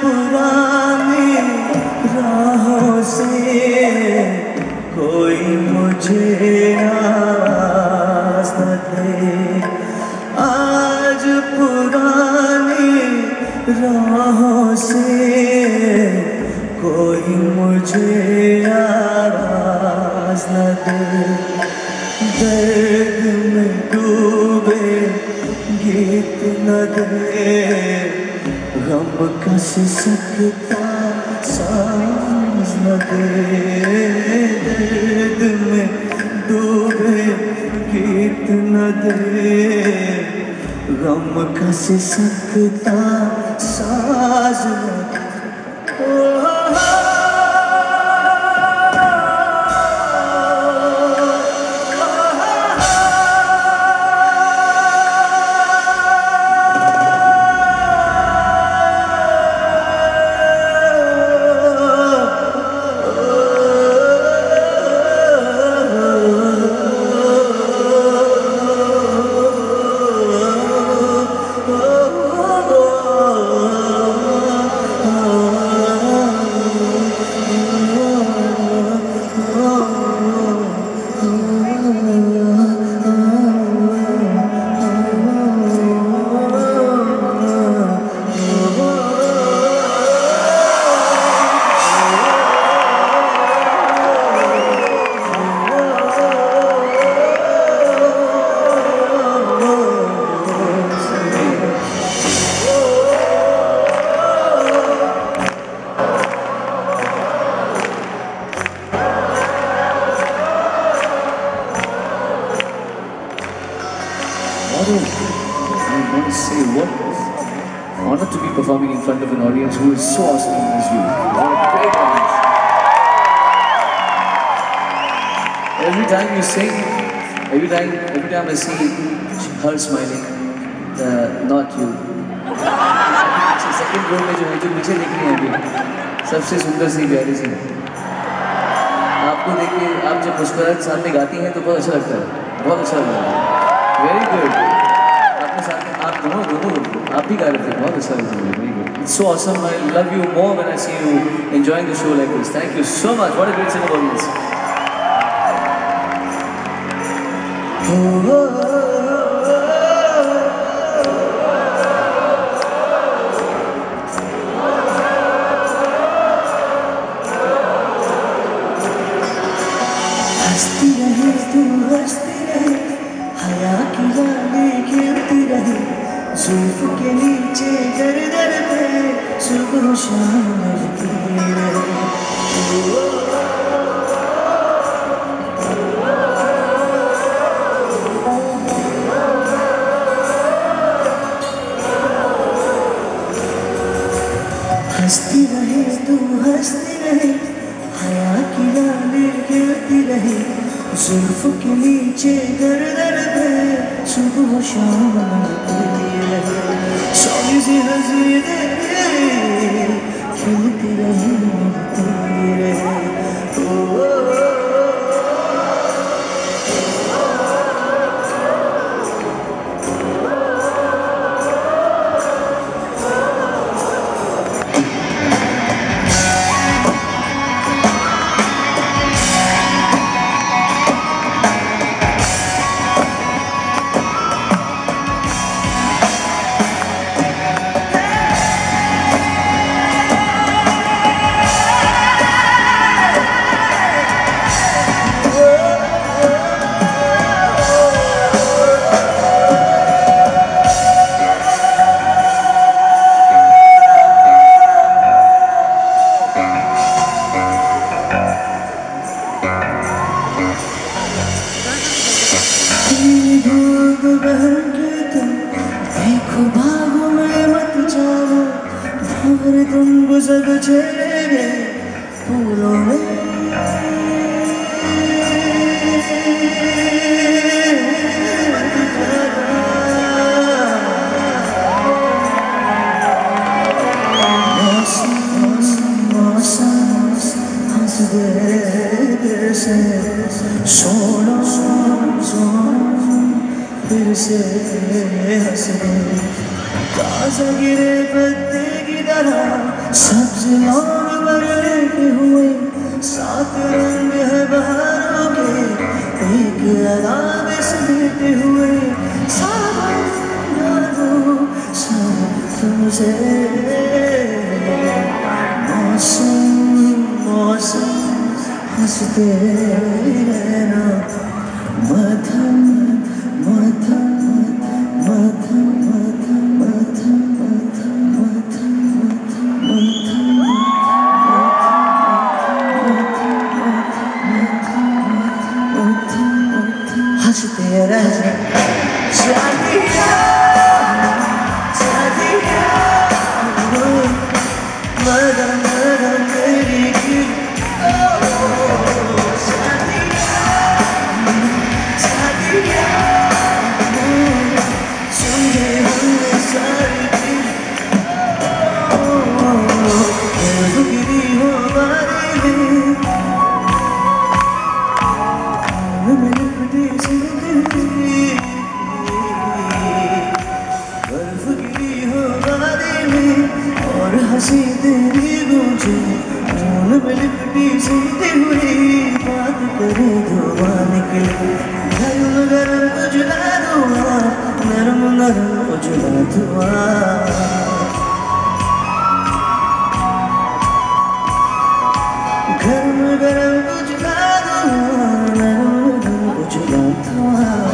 पुरानी राहों से कोई मुझे आवाज़ न दे आज पुरानी राहों से कोई मुझे आवाज़ न दे दर्द में डूबे गीत न दे गम कस सकता सांस न दे, दर्द में डूबे गीत न दे। गम कस सकता साज न honor to be performing in front of an audience who is so awesome as you. What a great audience. Every time you sing, every time, every time I see her smiling, uh, not you. Second row में जो है जो मुझे देख रही है अभी सबसे सुंदर सी प्यारी सी आपको देख के आप जब मुस्कुराहट में गाती हैं तो बहुत अच्छा लगता है बहुत अच्छा लगता है वेरी गुड आप भी गा रहे थे बहुत अच्छा लगता है very good it's so awesome I love you more when I see you enjoying the show like this thank you so much what a great singer audience दर दर पे सुबह शाम लगती रहे हंसती रहे तू हंसती रहे हया की लाली गिरती रहे जुल्फ के नीचे दर दर पे सुबह शाम लगती रहे सोनी सी हंसी दे भंवर तुम गुजर छेड़े फूलों में मौसम मौसम हंस दे से सोना सोना फिर से हंस दे ताज़ा गिरे पत्ते गिरे तरह सब्ज और बरले हुए। सात रंग है बहारों के, एक से देते हुए। तुमसे मौसम मौसम, हँसते खून में लिपटी सीधी हुई बात करे धुआं निकले गरम गरम उजला धुआं नरम नरम उजला धुआं गरम गरम उजला धुआं नरम नरम उजला धुआं